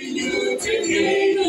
You take care of me.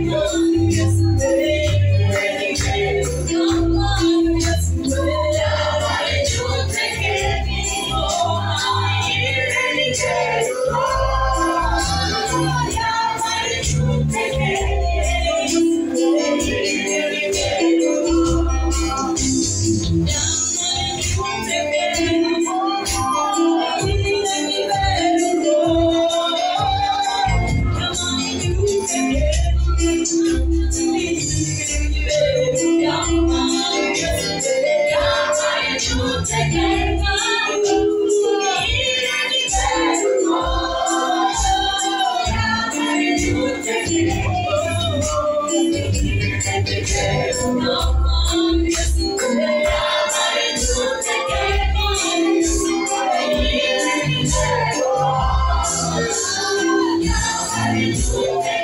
you. Yeah.